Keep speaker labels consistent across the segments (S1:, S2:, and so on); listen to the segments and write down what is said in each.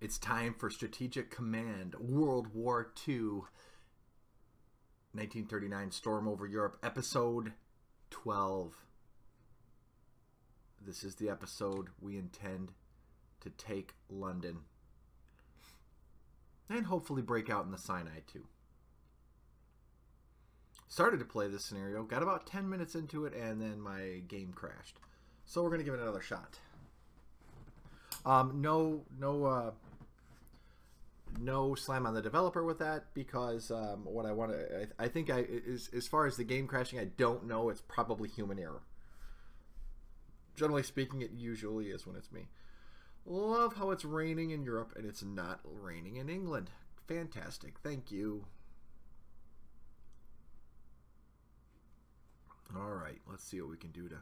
S1: It's time for Strategic Command World War II 1939 Storm Over Europe, Episode 12. This is the episode we intend to take London. And hopefully break out in the Sinai too. Started to play this scenario, got about 10 minutes into it, and then my game crashed. So we're going to give it another shot. Um, no, no, uh, no slam on the developer with that because um, what I want to, I, I, think I is as far as the game crashing, I don't know. It's probably human error. Generally speaking, it usually is when it's me. Love how it's raining in Europe and it's not raining in England. Fantastic. Thank you. All right, let's see what we can do to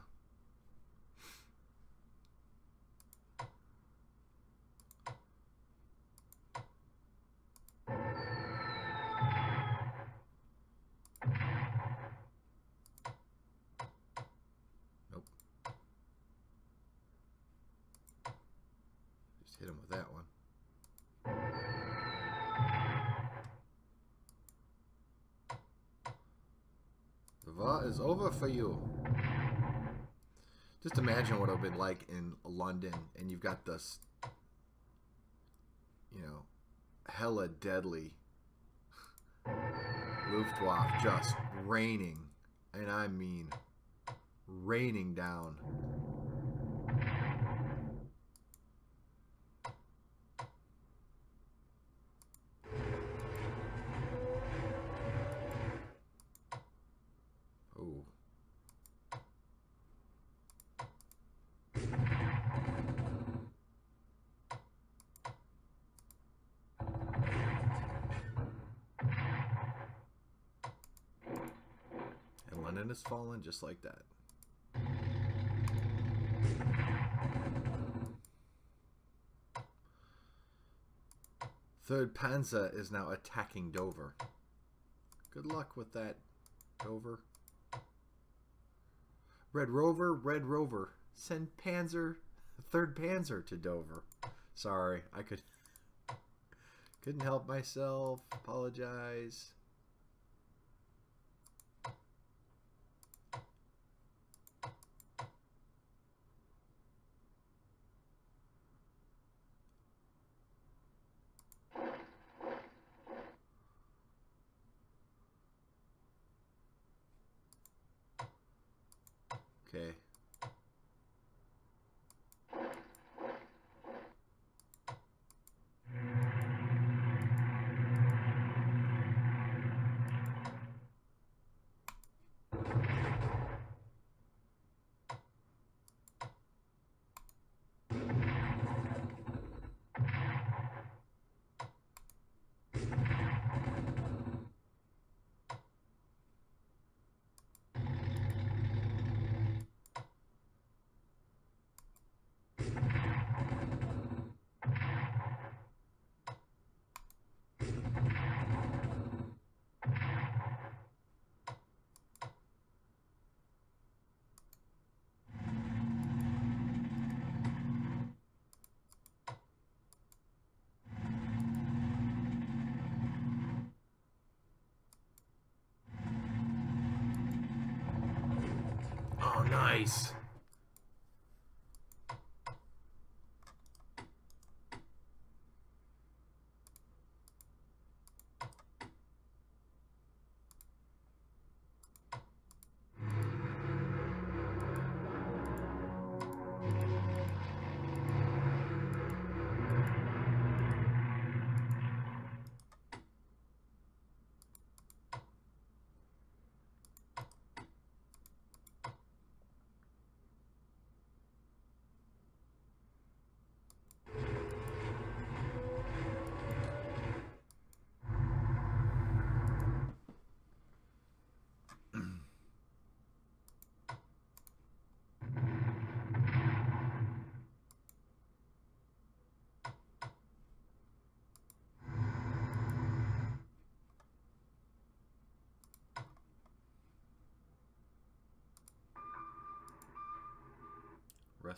S1: hit him with that one. The war is over for you. Just imagine what it would have been like in London, and you've got this, you know, hella deadly Luftwaffe just raining, and I mean raining down. Has fallen just like that. Third Panzer is now attacking Dover. Good luck with that, Dover. Red Rover, Red Rover, send Panzer, Third Panzer to Dover. Sorry, I could couldn't help myself. Apologize.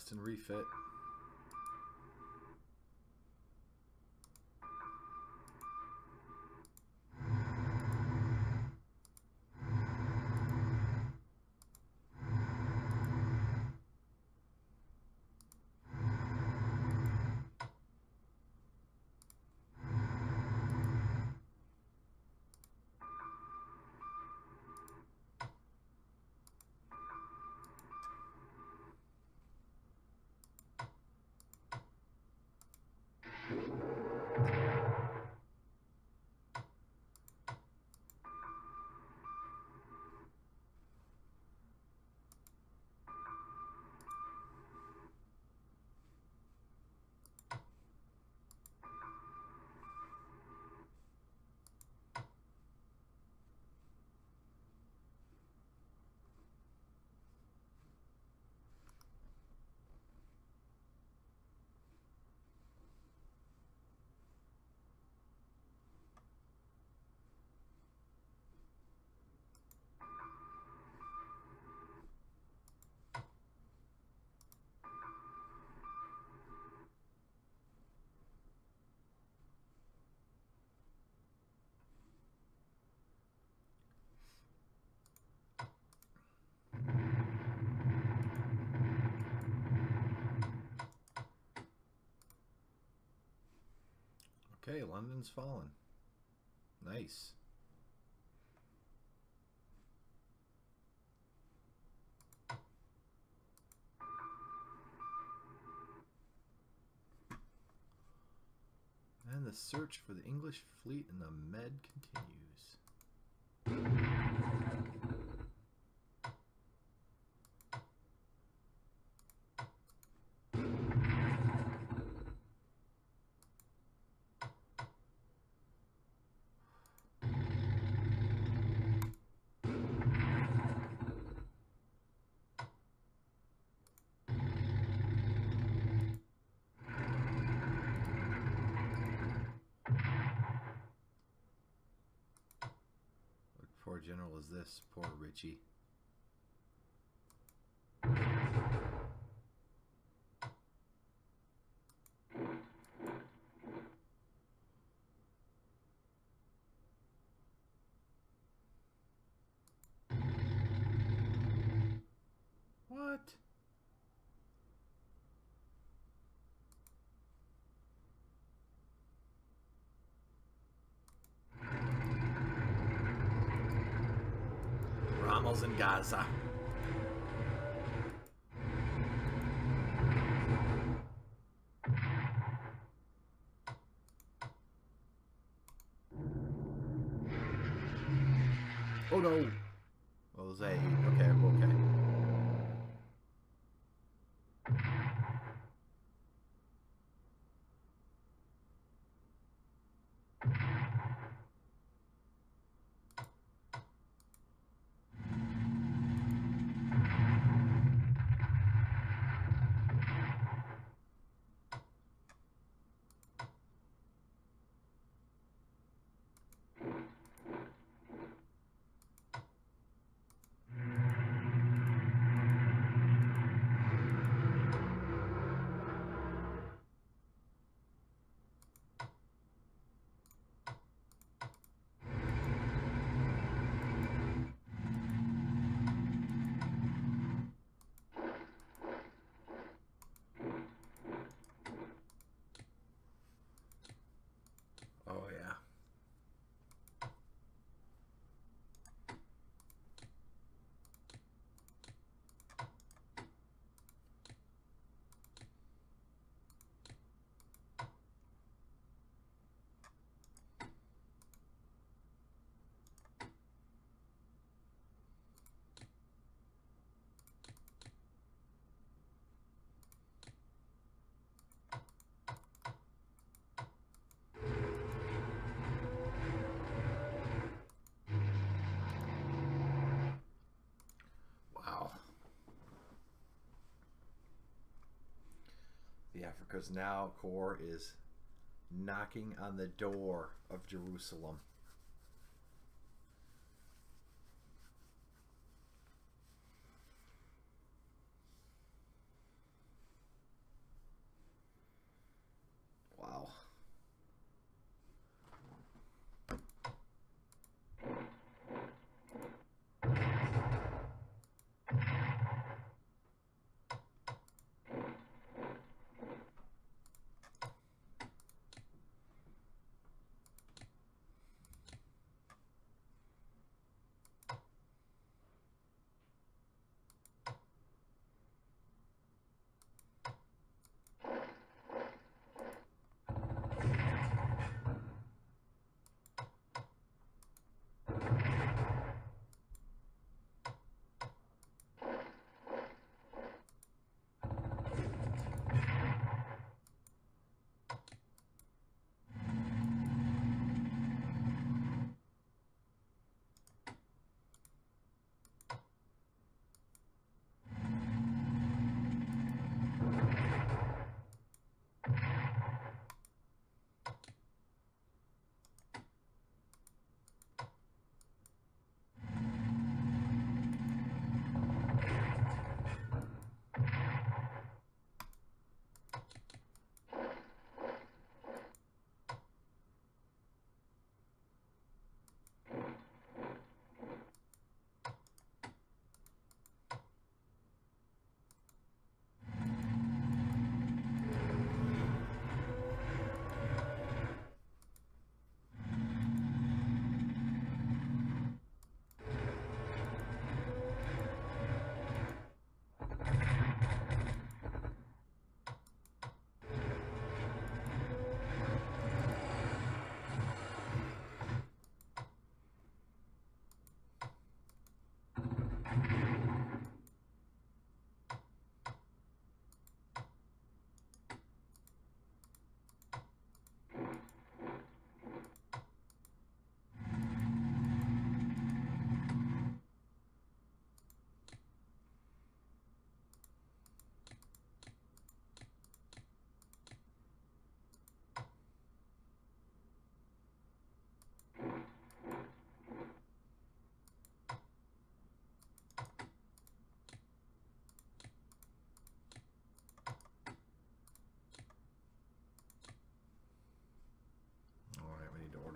S1: And refit. Okay, London's fallen. Nice. And the search for the English fleet in the Med continues. poor general is this? Poor Ritchie. What? Rommel's in Gaza. Oh no! Oh, Zay. Okay, okay. Oh yeah. Wow. The Africa's Now Corps is knocking on the door of Jerusalem.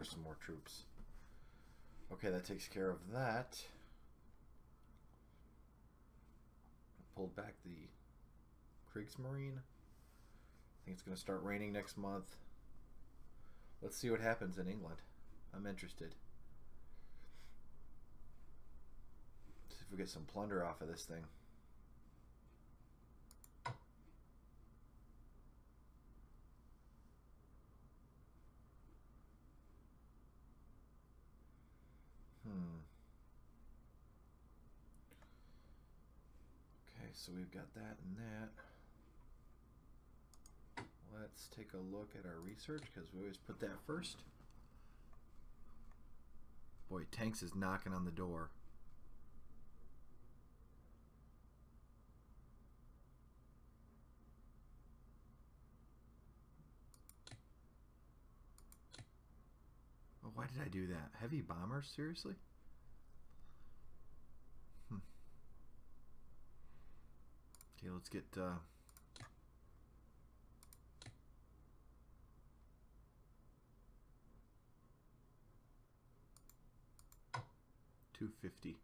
S1: Some more troops. Okay, that takes care of that. Pulled back the Kriegsmarine. I think it's going to start raining next month. Let's see what happens in England. I'm interested. Let's See if we get some plunder off of this thing. Hmm. Okay, so we've got that and that. Let's take a look at our research because we always put that first. Boy, Tanks is knocking on the door. Why did I do that? Heavy bombers? Seriously? Okay, let's get... Uh, 250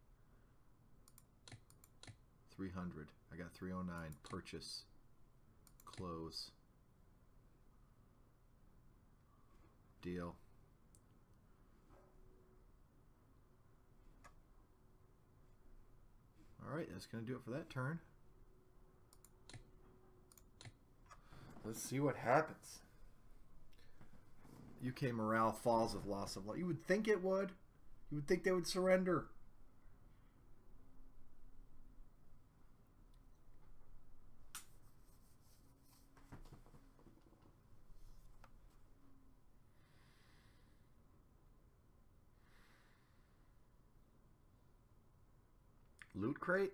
S1: 300 I got 309 purchase. Close. Deal. Alright, that's going to do it for that turn. Let's see what happens. UK morale falls with loss of life. You would think it would. You would think they would surrender. Loot crate?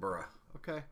S1: Edinburgh. Okay.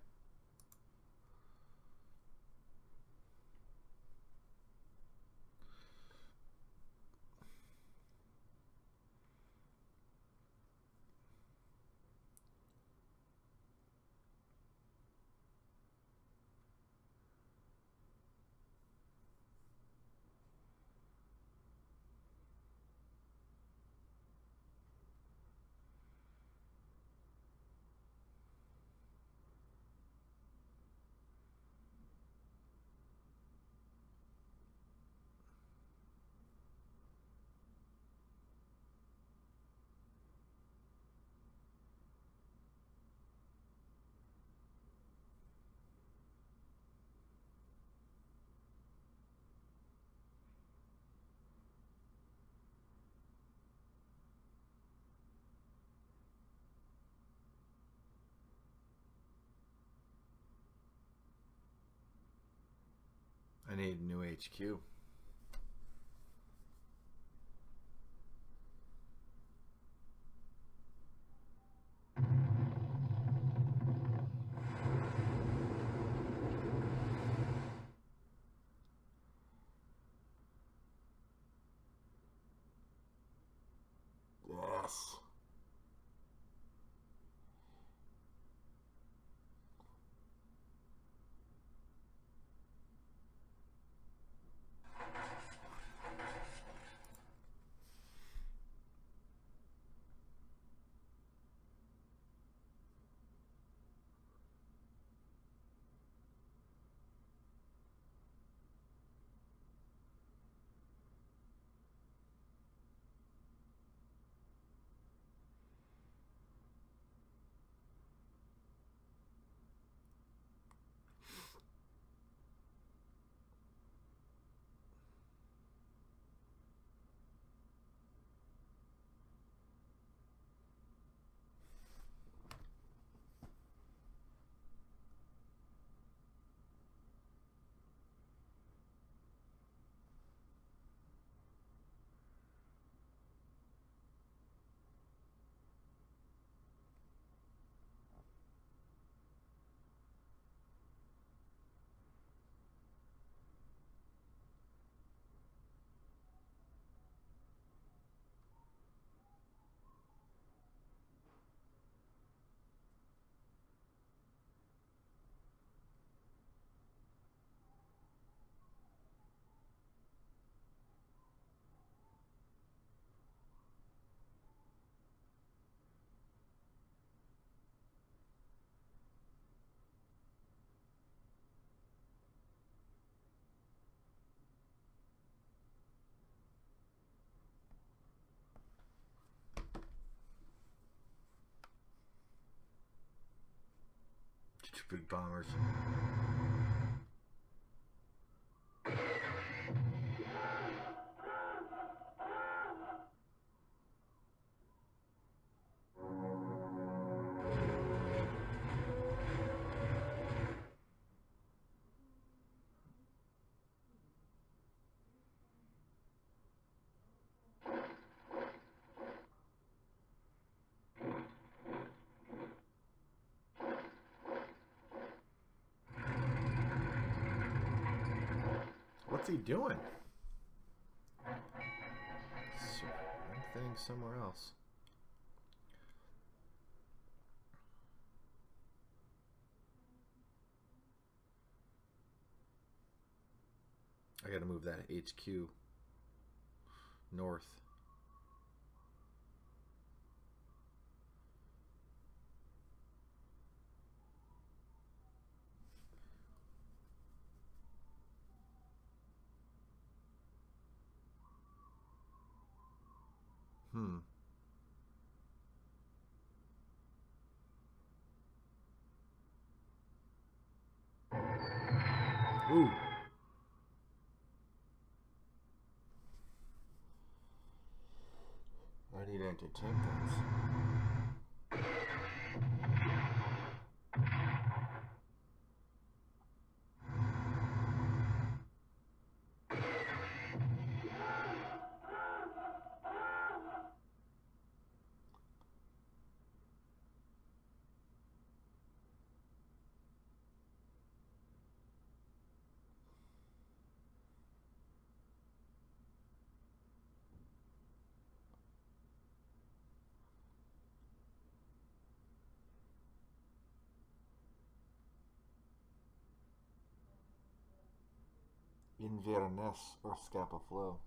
S1: I need a new HQ. Big bombers. Doing? One thing somewhere else. I gotta move that HQ north. Hmm. Ooh. I need guns. Inverness or Scapa Flow.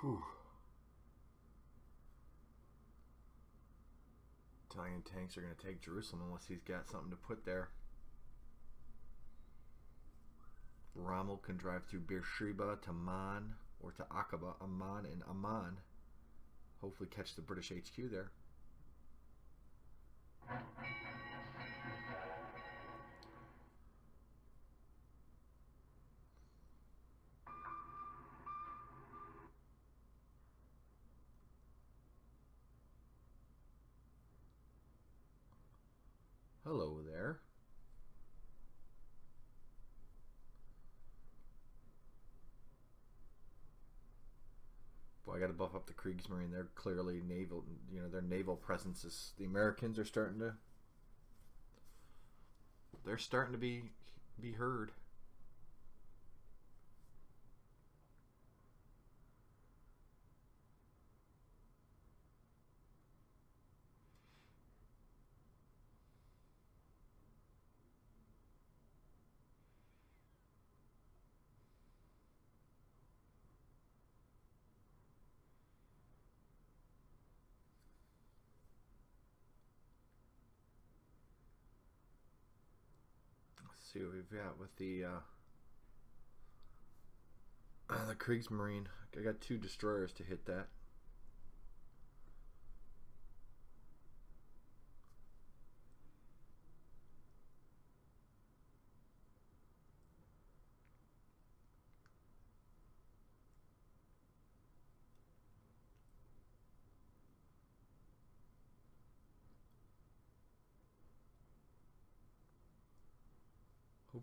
S1: Whew. Italian tanks are going to take Jerusalem unless he's got something to put there. Rommel can drive through Beersheba to Man or to Aqaba, Amman, and Amman. Hopefully catch the British HQ there. Hello there. Boy, I got to buff up the Kriegsmarine. They're clearly naval, you know, their naval presence is. The Americans are starting to. They're starting to be be heard. We've got with the uh, uh, the Kriegsmarine. I got two destroyers to hit that.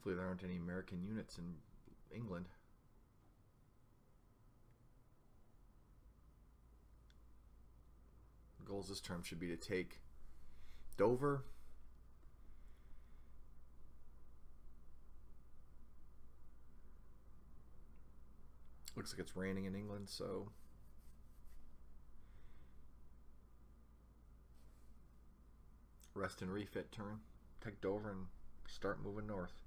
S1: Hopefully there aren't any American units in England. Goals this term should be to take Dover. Looks like it's raining in England, so rest and refit turn. Take Dover and start moving north.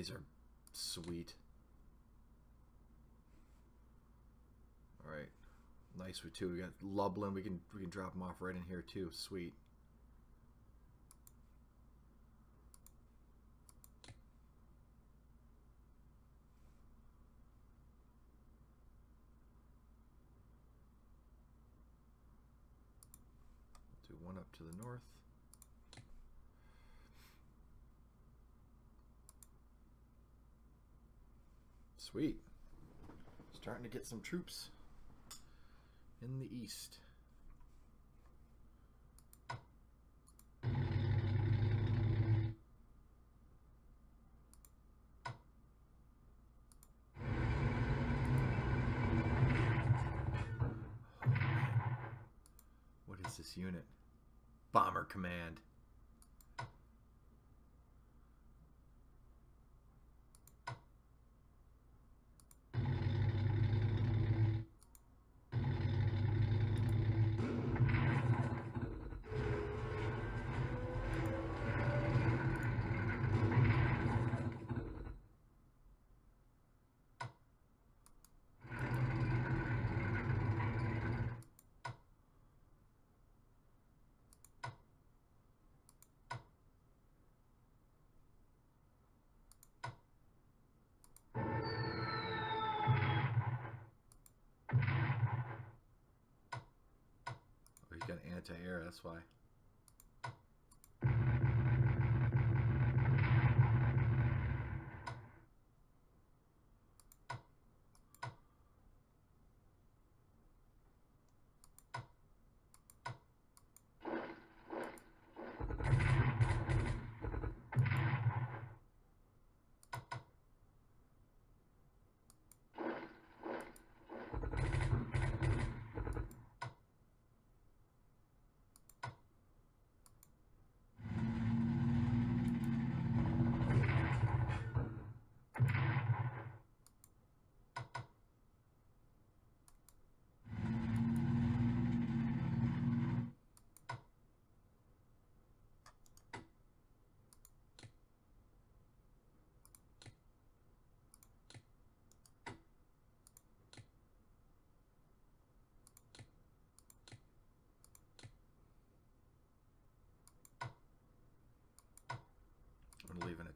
S1: these are sweet. All right, nice with two. We got Lublin. We can we can drop them off right in here too. Sweet. Do one up to the north. Sweet. Starting to get some troops in the east. What is this unit? Bomber Command. Oh, he's got anti-air, that's why.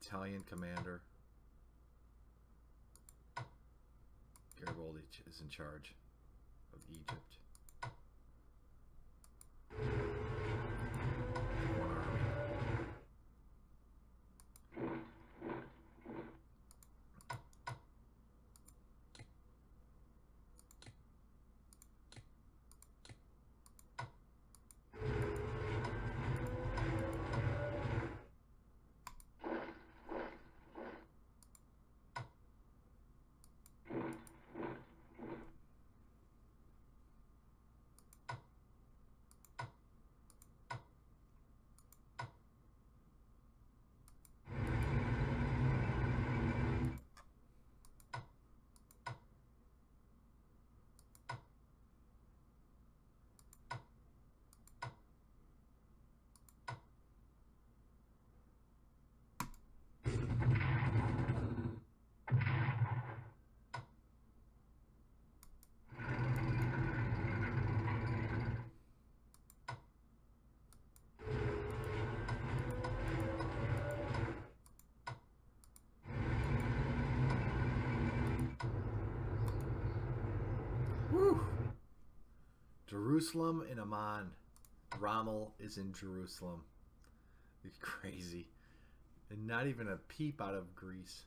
S1: Italian commander. Garibaldi is in charge of Egypt. One army. Woo! Jerusalem and Amman. Rommel is in Jerusalem. It's crazy. And not even a peep out of Greece.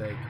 S1: Mistake.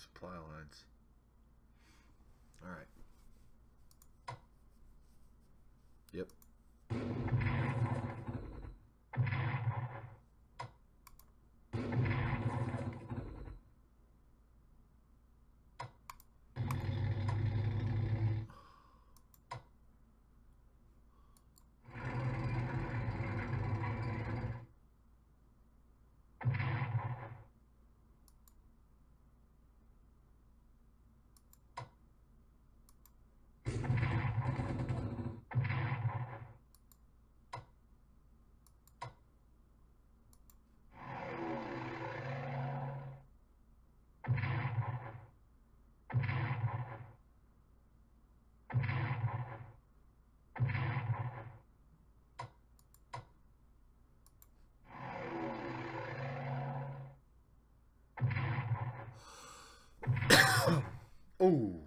S1: supply lines. Ooh.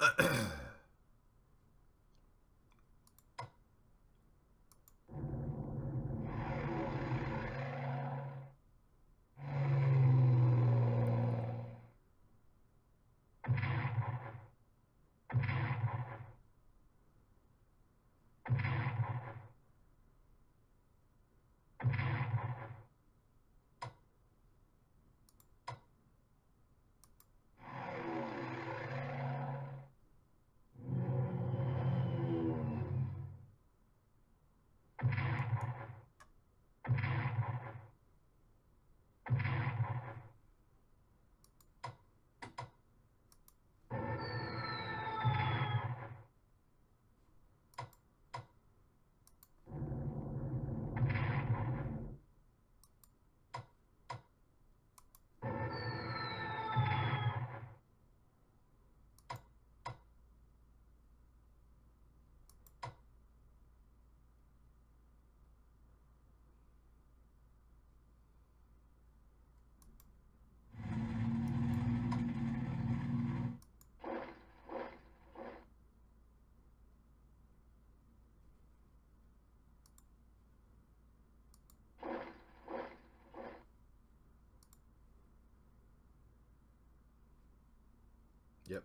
S1: uh, Yep.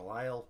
S1: Outer Lyle.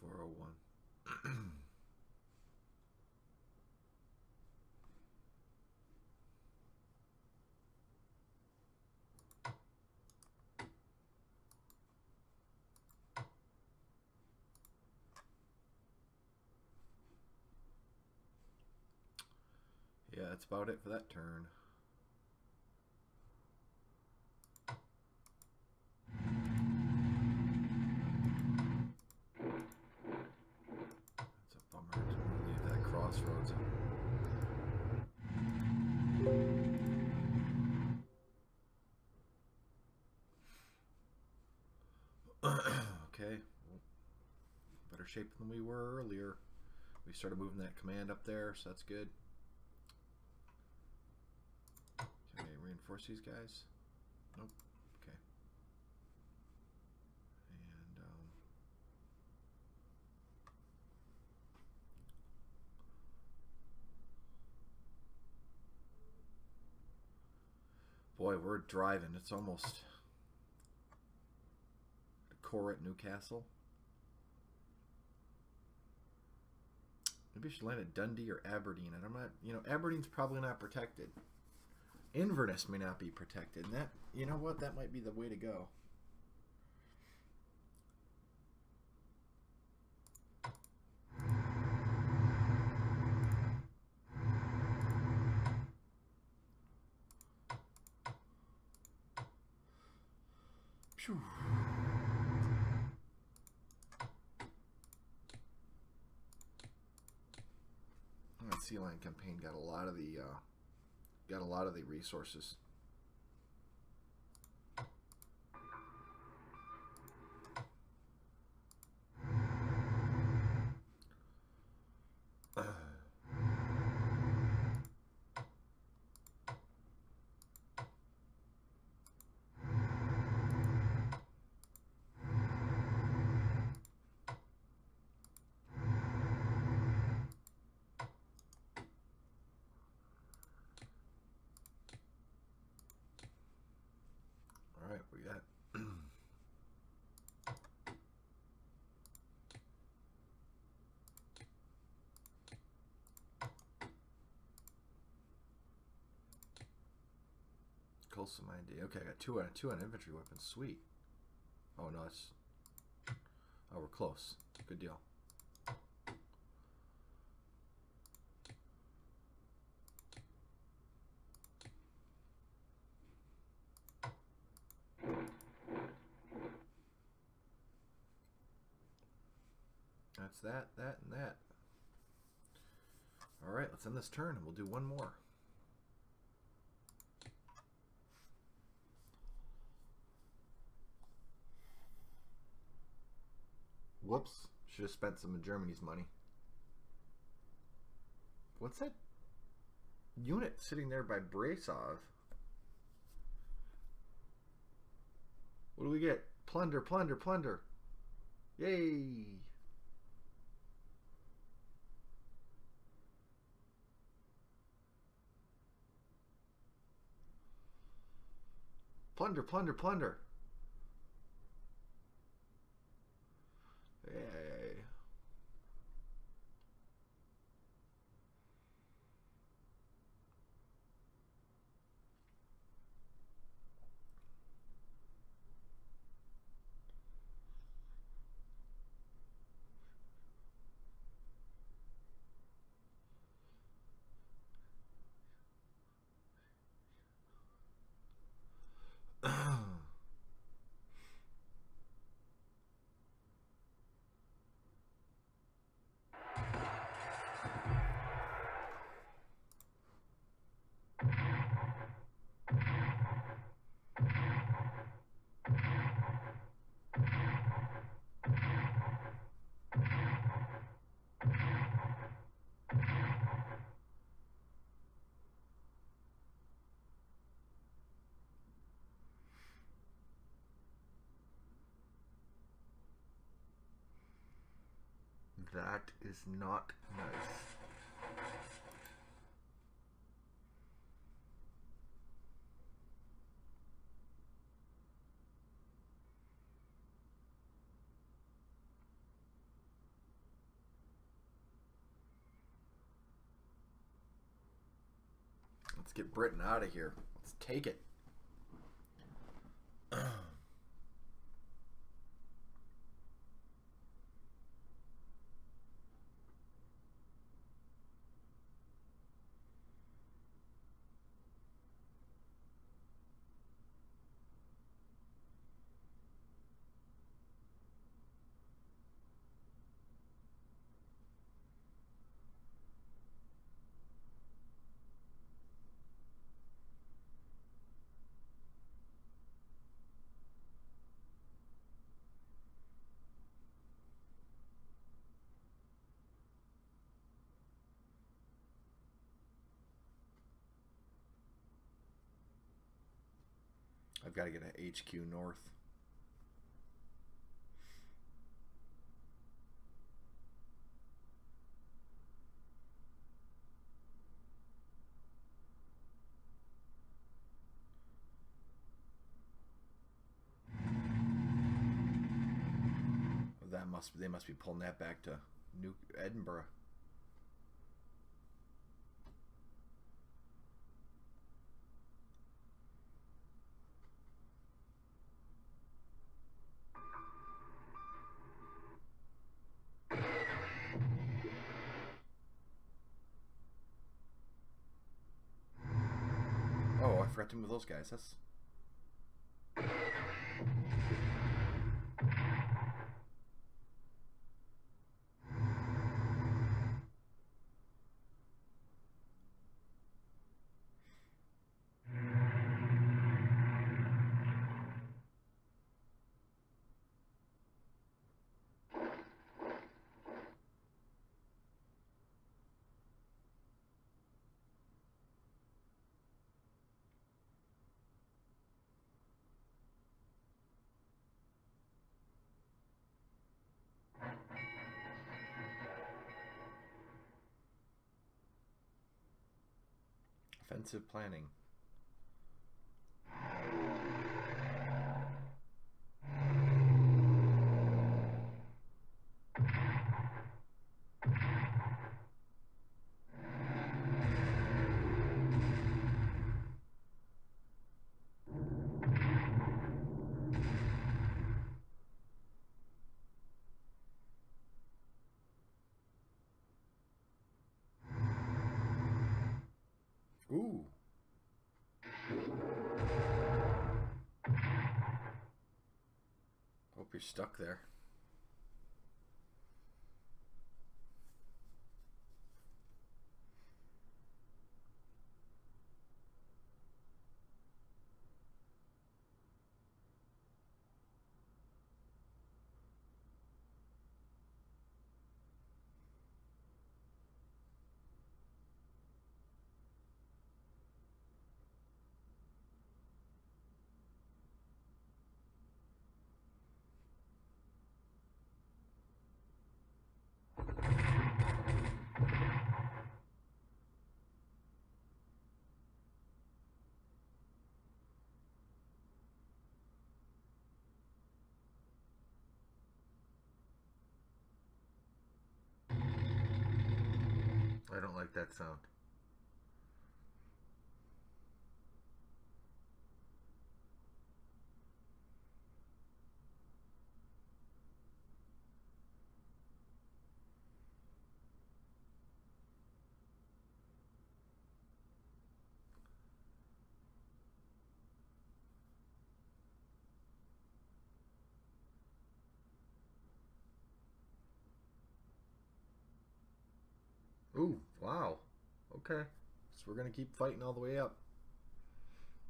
S1: Four oh one. Yeah, that's about it for that turn. That's a bummer. Leave that crossroads. okay. Better shape than we were earlier. We started moving that command up there, so that's good. Can I reinforce these guys? Nope. Okay. And um, boy, we're driving. It's almost core at Newcastle. Maybe I should land at Dundee or Aberdeen. And I'm not, you know, Aberdeen's probably not protected. Inverness may not be protected. And that, you know what? That might be the way to go. Sea Lion campaign got a lot of the uh, got a lot of the resources. All right, we got. Okay, I got two on two on infantry weapons. Sweet. Oh no, it's. Oh, we're close. Good deal. That's that, that, and that. All right, let's end this turn, and we'll do one more. Whoops. Should have spent some of Germany's money. What's that unit sitting there by Brasov? What do we get? Plunder, plunder, plunder. Yay! Plunder, plunder, plunder. Yay. That is not nice. Let's get Britain out of here. Let's take it. I've got to get an HQ north. That must they must be pulling that back to New Edinburgh. Those guys. That's offensive planning. Ooh. Hope you're stuck there. That sound. Ooh, wow. Okay. So we're going to keep fighting all the way up.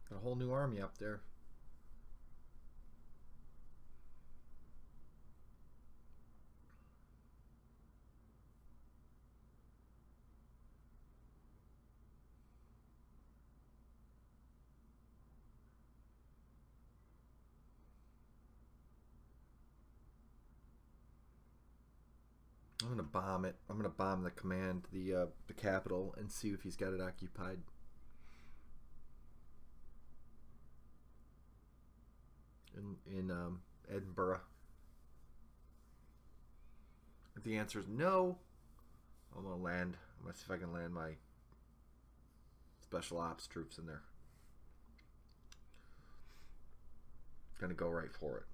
S1: Got a whole new army up there. Bomb it. I'm gonna bomb the command, the uh, the capital, and see if he's got it occupied. In in um, Edinburgh. If the answer is no, I'm gonna land. I'm gonna see if I can land my special ops troops in there. Gonna go right for it.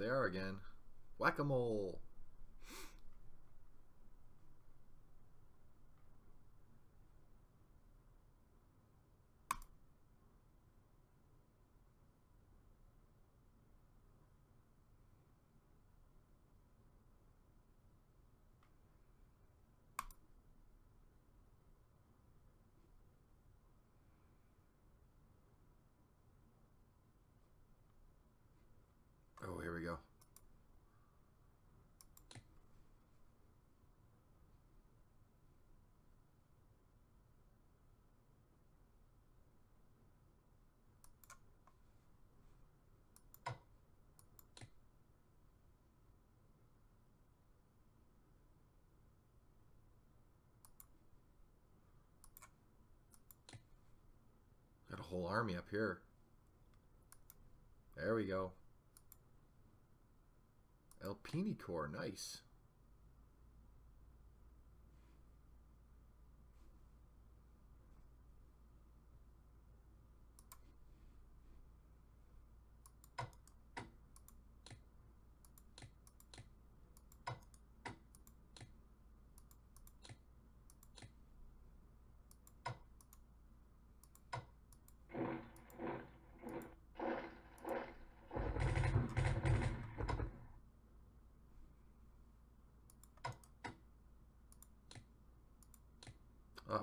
S1: They are again. Whack-a-mole. Oh, here we go. Got a whole army up here. There we go. Alpini Corps, nice.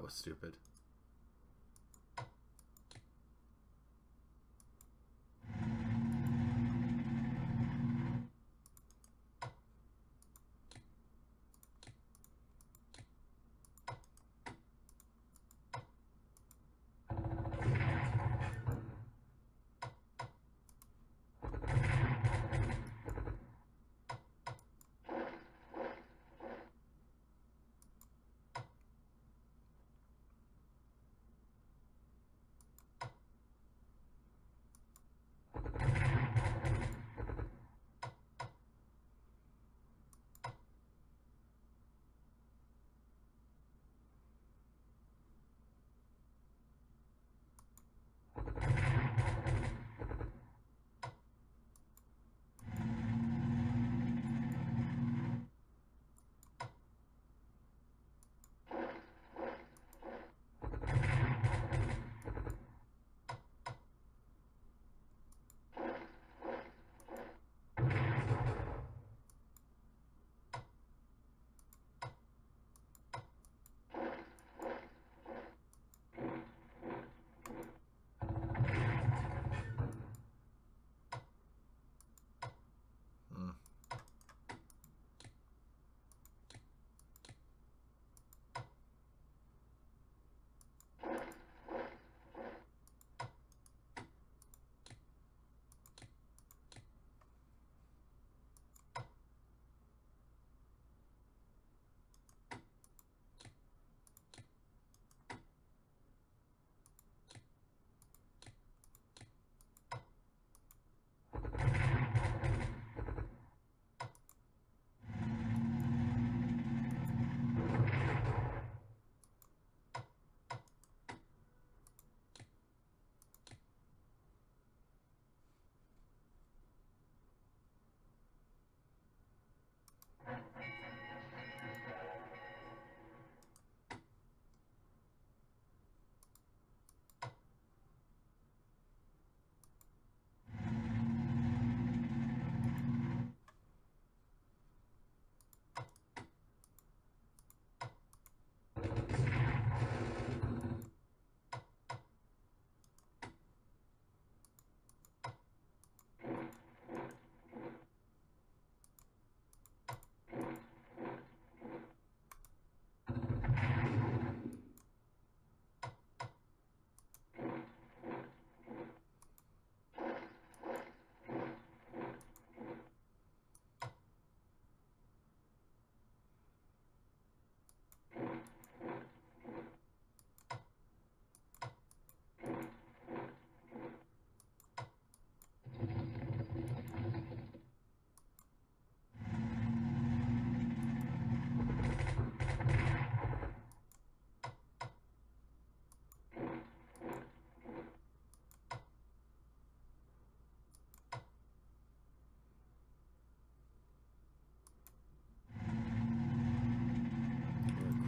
S1: Was stupid.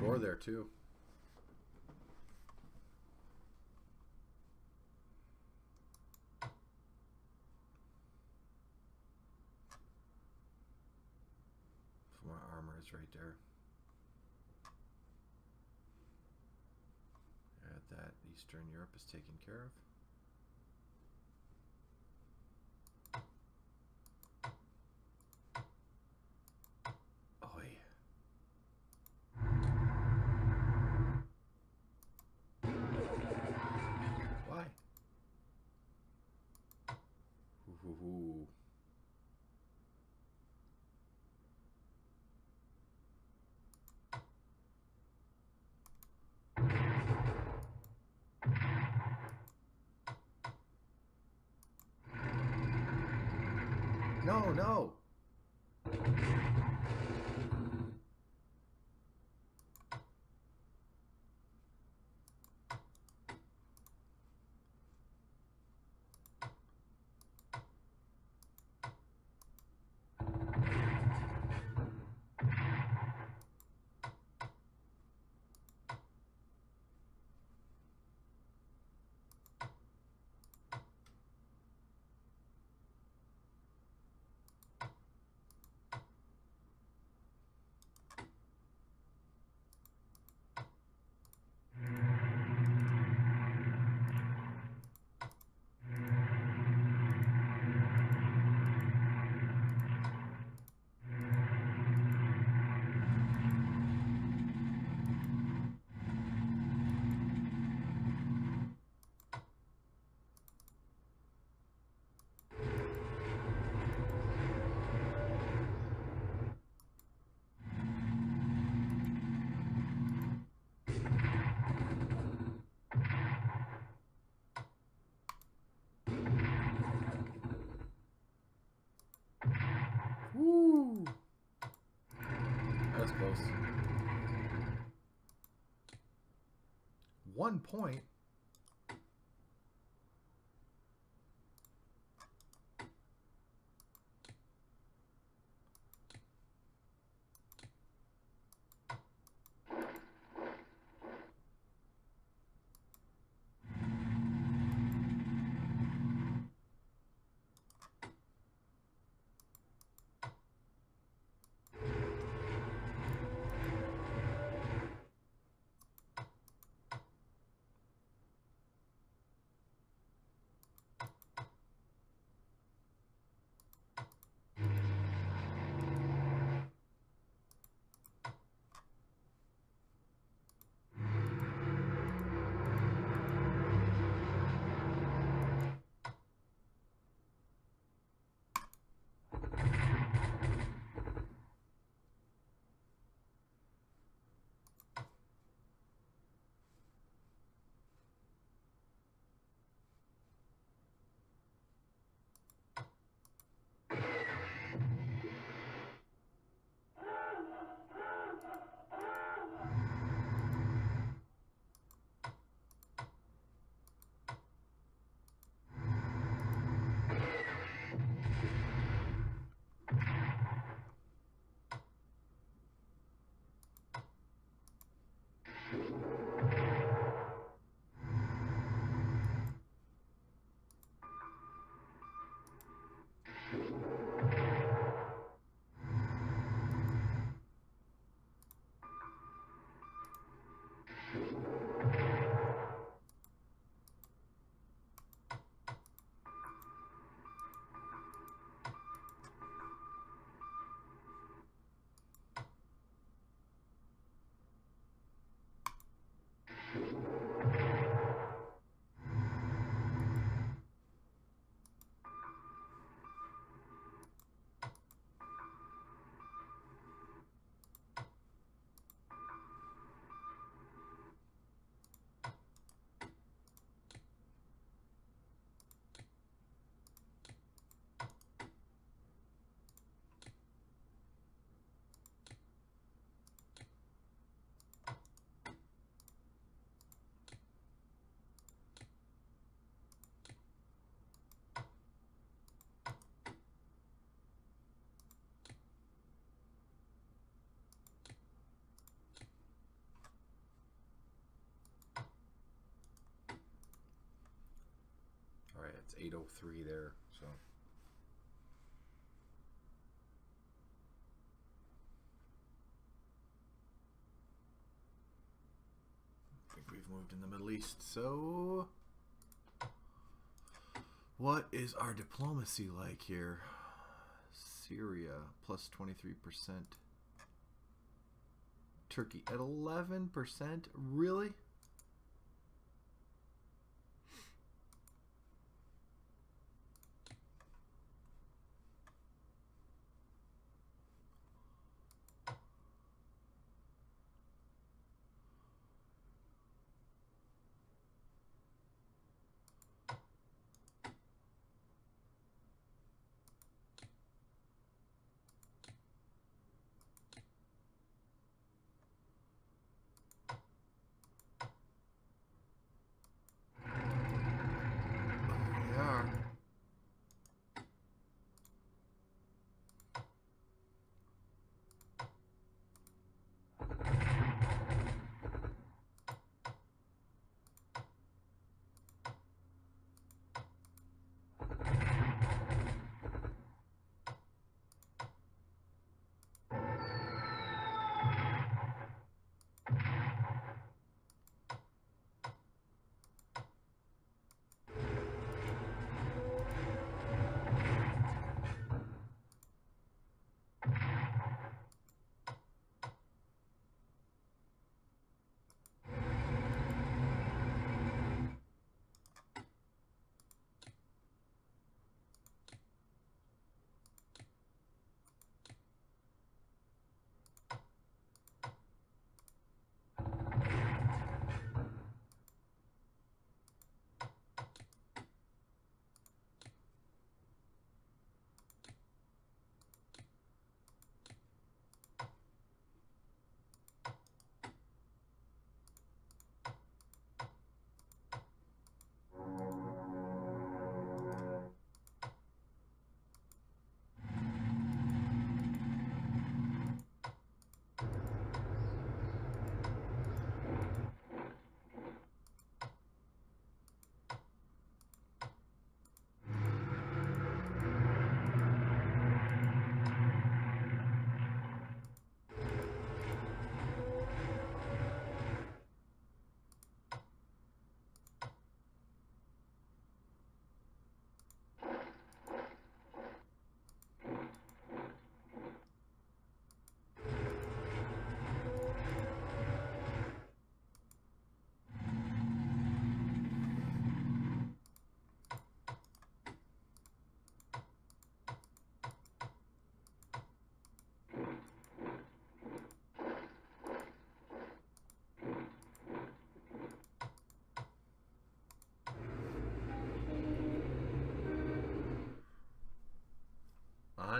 S1: More mm. there too. My armor is right there. That. Eastern Europe is taken care of. Ooh. No, no. Woo! That was close. One point. It's 803 there, so. I think we've moved in the Middle East, so. What is our diplomacy like here? Syria, plus 23%. Turkey at 11%? Really?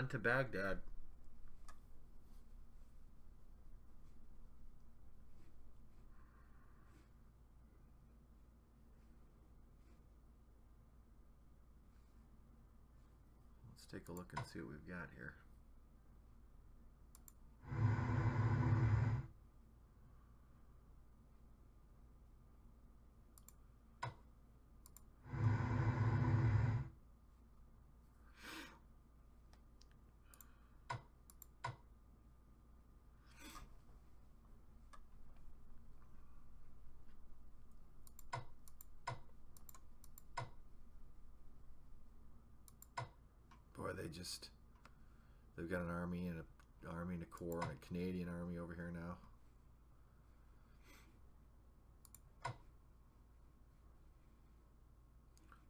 S1: On to Baghdad. Let's take a look and see what we've got here. Just they've got an army and a army and a corps and a Canadian army over here now.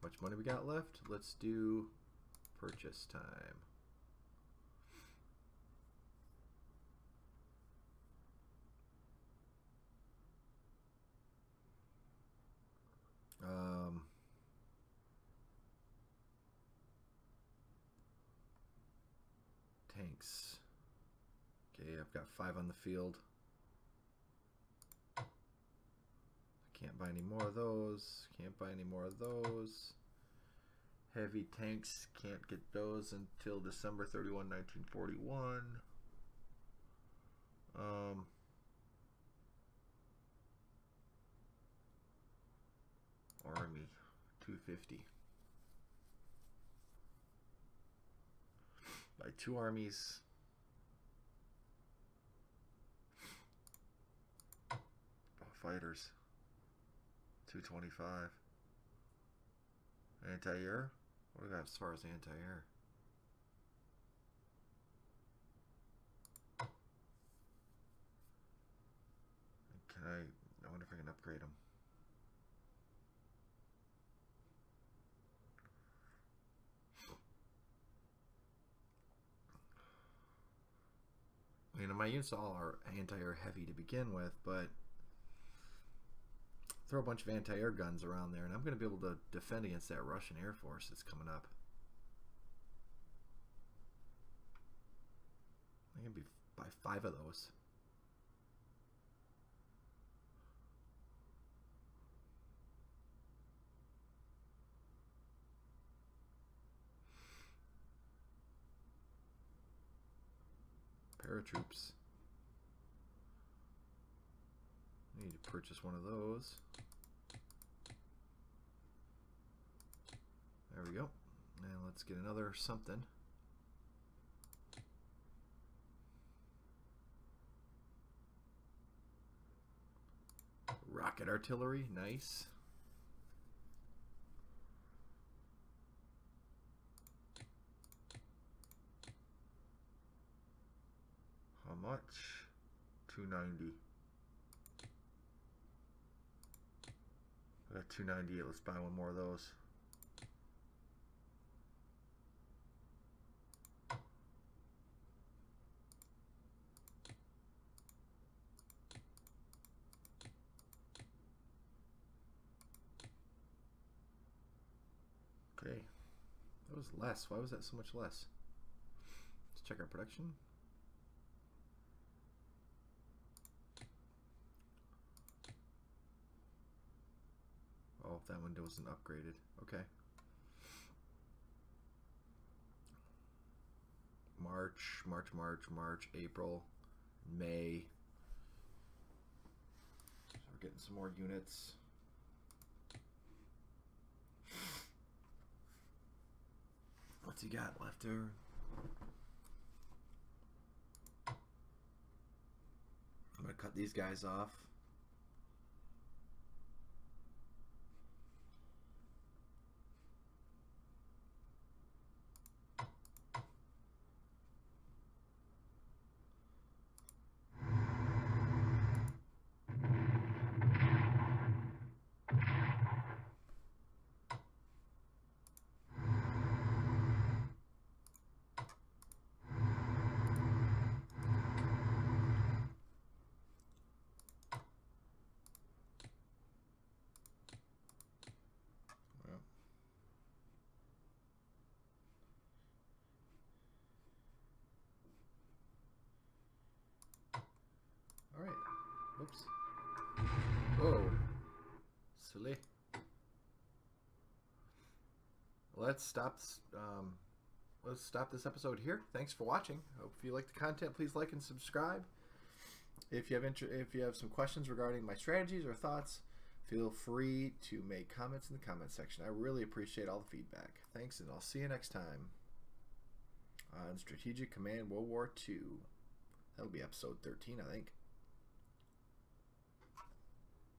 S1: Much money we got left? Let's do purchase time. Um, Okay, I've got five on the field. I Can't buy any more of those. Can't buy any more of those. Heavy tanks, can't get those until December 31, 1941. Um, Army, 250. Buy two armies. fighters. 225. Anti-air? What do we got as far as anti-air? Can I... I wonder if I can upgrade them. I mean, my units all are anti-air heavy to begin with, but throw a bunch of anti-air guns around there, and I'm going to be able to defend against that Russian Air Force that's coming up. Going to be buy five of those. Paratroops. Need to purchase one of those. There we go. And let's get another something. Rocket artillery, nice. Much? 290. I got 298. Let's buy one more of those. Okay. That was less. Why was that so much less? Let's check our production. Window wasn't upgraded. Okay. March, March, March, March, April, May. So we're getting some more units. What's he got left here? I'm gonna cut these guys off. Oops. Whoa. Silly. Let's stop. Um, let's stop this episode here. Thanks for watching. Hope if you like the content, please like and subscribe. If you have inter- if you have some questions regarding my strategies or thoughts, feel free to make comments in the comment section. I really appreciate all the feedback. Thanks, and I'll see you next time on Strategic Command World War II. That'll be episode 13, I think.